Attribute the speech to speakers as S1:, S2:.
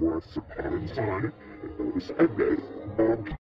S1: Once upon a time, it was a nice monkey.